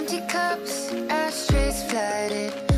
Empty cups, ashtrays flooded.